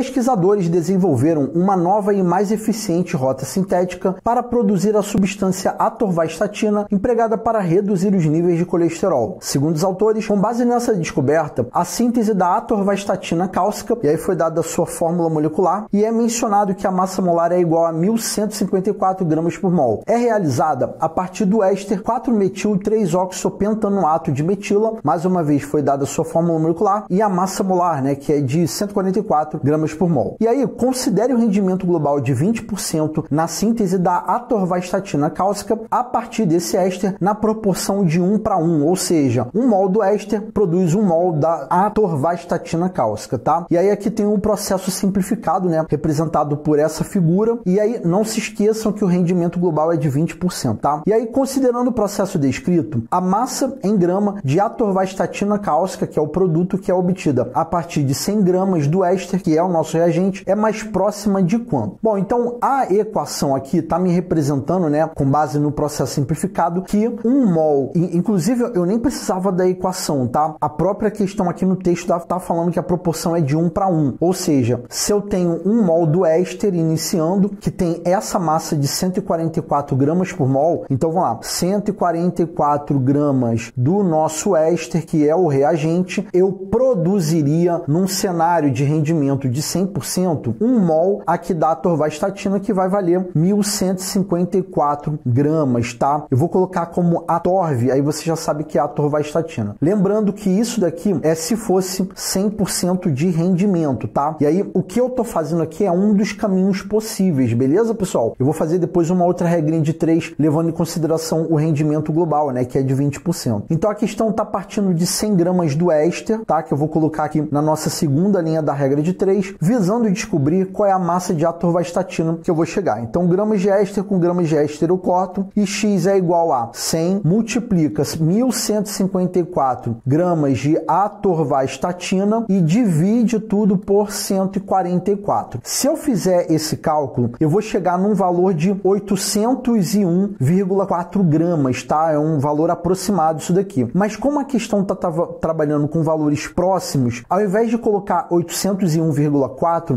pesquisadores desenvolveram uma nova e mais eficiente rota sintética para produzir a substância atorvastatina empregada para reduzir os níveis de colesterol. Segundo os autores, com base nessa descoberta, a síntese da atorvastatina cáustica, e aí foi dada a sua fórmula molecular, e é mencionado que a massa molar é igual a 1154 gramas por mol. É realizada a partir do éster 4-metil-3-oxopentanoato de metila, mais uma vez foi dada a sua fórmula molecular, e a massa molar, né, que é de 144 gramas por mol. E aí, considere o rendimento global de 20% na síntese da atorvastatina cáustica a partir desse éster na proporção de 1 para 1, ou seja, um mol do éster produz um mol da atorvastatina cáustica, tá? E aí aqui tem um processo simplificado, né, representado por essa figura, e aí não se esqueçam que o rendimento global é de 20%, tá? E aí, considerando o processo descrito, a massa em grama de atorvastatina cáustica, que é o produto que é obtida a partir de 100 gramas do éster, que é o nosso reagente, é mais próxima de quanto? Bom, então a equação aqui está me representando, né, com base no processo simplificado, que um mol, inclusive eu nem precisava da equação, tá? A própria questão aqui no texto está tá falando que a proporção é de 1 para 1, ou seja, se eu tenho um mol do éster iniciando, que tem essa massa de 144 gramas por mol, então vamos lá, 144 gramas do nosso éster, que é o reagente, eu produziria num cenário de rendimento de 100%, um mol aqui da atorvastatina que vai valer 1154 gramas, tá? Eu vou colocar como atorve, aí você já sabe que é atorvastatina. Lembrando que isso daqui é se fosse 100% de rendimento, tá? E aí o que eu tô fazendo aqui é um dos caminhos possíveis, beleza, pessoal? Eu vou fazer depois uma outra regrinha de 3, levando em consideração o rendimento global, né, que é de 20%. Então a questão tá partindo de 100 gramas do éster, tá? Que eu vou colocar aqui na nossa segunda linha da regra de 3, visando descobrir qual é a massa de atorvastatina que eu vou chegar. Então, gramas de éster com gramas de éster eu corto e x é igual a 100 multiplica 1154 gramas de atorvastatina e divide tudo por 144. Se eu fizer esse cálculo, eu vou chegar num valor de 801,4 gramas, tá? É um valor aproximado isso daqui. Mas como a questão está trabalhando com valores próximos, ao invés de colocar 801,4,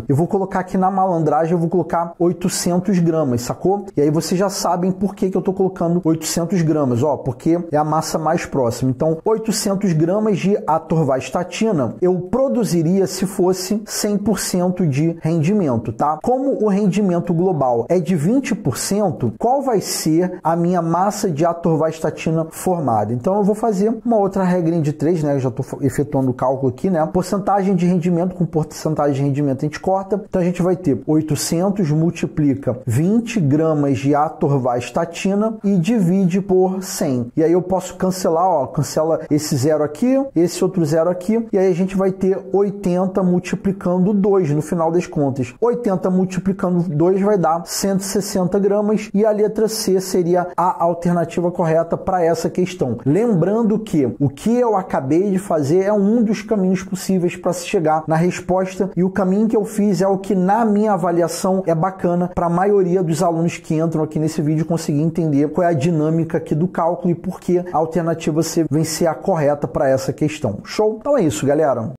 eu vou colocar aqui na malandragem, eu vou colocar 800 gramas, sacou? E aí vocês já sabem por que, que eu estou colocando 800 gramas, ó, porque é a massa mais próxima. Então, 800 gramas de atorvastatina eu produziria se fosse 100% de rendimento, tá? Como o rendimento global é de 20%, qual vai ser a minha massa de atorvastatina formada? Então, eu vou fazer uma outra regrinha de 3, né? Eu já estou efetuando o cálculo aqui, né? Porcentagem de rendimento com porcentagem de rendimento a gente corta. Então, a gente vai ter 800 multiplica 20 gramas de atorvastatina e divide por 100. E aí eu posso cancelar, ó, cancela esse zero aqui, esse outro zero aqui, e aí a gente vai ter 80 multiplicando 2 no final das contas. 80 multiplicando 2 vai dar 160 gramas e a letra C seria a alternativa correta para essa questão. Lembrando que o que eu acabei de fazer é um dos caminhos possíveis para se chegar na resposta e o caminho que eu fiz é o que na minha avaliação é bacana para a maioria dos alunos que entram aqui nesse vídeo conseguir entender qual é a dinâmica aqui do cálculo e por que a alternativa C vem ser a correta para essa questão. Show? Então é isso, galera.